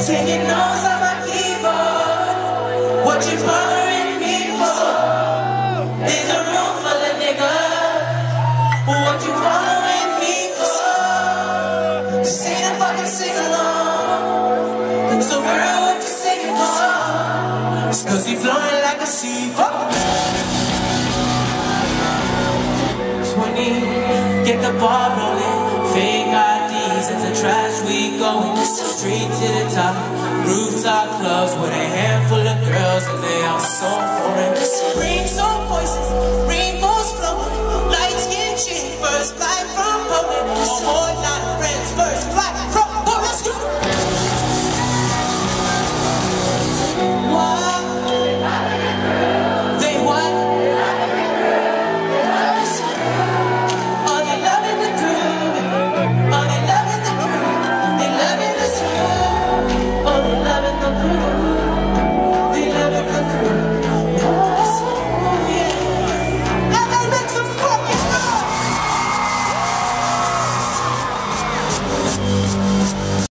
Taking notes on my keyboard. What you bothering me for? There's a room full of niggas. What you bothering me for? Just sing a fucking sing along. It's a girl, what you singing for? It's like a sea. 20, get the ball rolling. Fake out. IDs at the trash we going. Street to the top. Rooftop clubs with a handful of girls and they all so foreign. Rings on voices, rainbows flow. Light skin chick, first light.